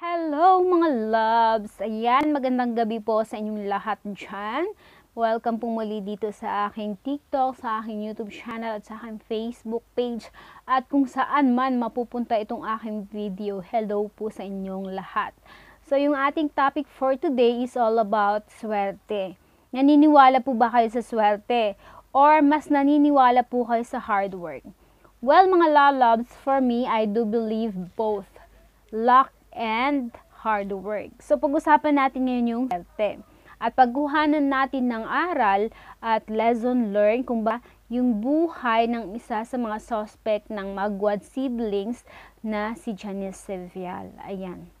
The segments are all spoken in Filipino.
Hello mga loves! Ayan, magandang gabi po sa inyong lahat dyan. Welcome po muli dito sa aking TikTok, sa aking YouTube channel at sa aking Facebook page at kung saan man mapupunta itong aking video. Hello po sa inyong lahat. So yung ating topic for today is all about swerte. Naniniwala po ba kayo sa swerte? Or mas naniniwala po kayo sa hard work? Well mga loves, for me, I do believe both. Luck and hard work. So pag-usapan natin ngayon yung swerte. At pagkuhanan natin ng aral at lesson learned kung ba yung buhay ng isa sa mga suspect ng Magwad siblings na si Janice Sevial. Ayan.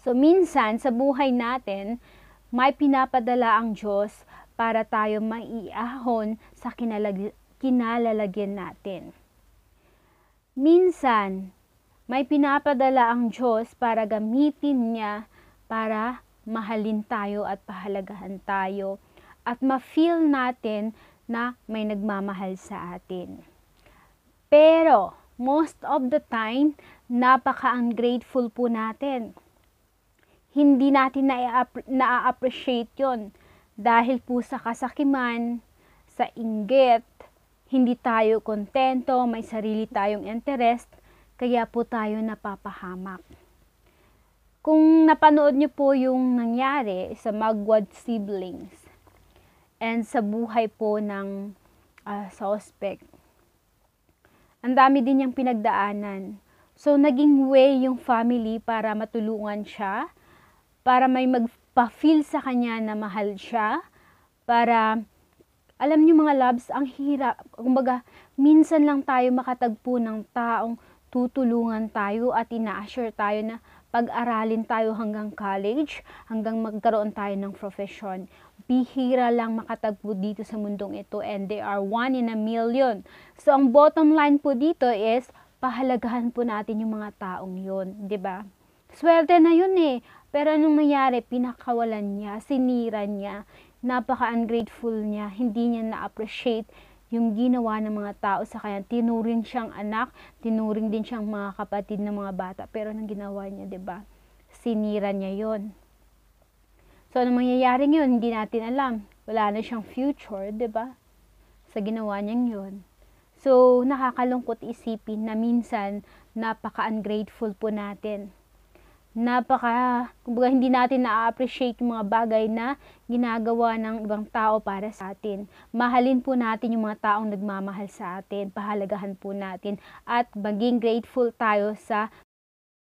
So minsan sa buhay natin, may pinapadala ang Diyos para tayo maiahon sa kinalag- kinalalagyan natin. Minsan, may pinapadala ang Diyos para gamitin niya para mahalin tayo at pahalagahan tayo at ma-feel natin na may nagmamahal sa atin. Pero, most of the time, napaka-ungrateful po natin. Hindi natin na-appreciate yon dahil po sa kasakiman, sa inggit, hindi tayo kontento, may sarili tayong interest, kaya po tayo napapahamak. Kung napanood niyo po yung nangyari sa Magwad siblings and sa buhay po ng uh, suspect, ang dami din niyang pinagdaanan. So, naging way yung family para matulungan siya, para may magpa-feel sa kanya na mahal siya, para alam niyo mga loves, ang hirap. Kumbaga, minsan lang tayo makatagpo ng taong tutulungan tayo at ina-assure tayo na pag-aralin tayo hanggang college, hanggang magkaroon tayo ng profession. Bihira lang makatagpo dito sa mundong ito and they are one in a million. So, ang bottom line po dito is, pahalagahan po natin yung mga taong yun, ba? Swerte na yun eh. Pero anong nangyari? Pinakawalan niya, sinira niya, napaka-ungrateful niya, hindi niya na-appreciate yung ginawa ng mga tao sa kanya. Tinuring siyang anak, tinuring din siyang mga kapatid ng mga bata. Pero anong ginawa niya, 'di ba? Sinira niya 'yon. So anong mangyayari ngayon, hindi natin alam. Wala na siyang future, 'di ba? Sa ginawa niya 'yon. So nakakalungkot isipin na minsan napaka-ungrateful po natin napaka, kumbaga hindi natin na-appreciate yung mga bagay na ginagawa ng ibang tao para sa atin. Mahalin po natin yung mga taong nagmamahal sa atin, pahalagahan po natin, at maging grateful tayo sa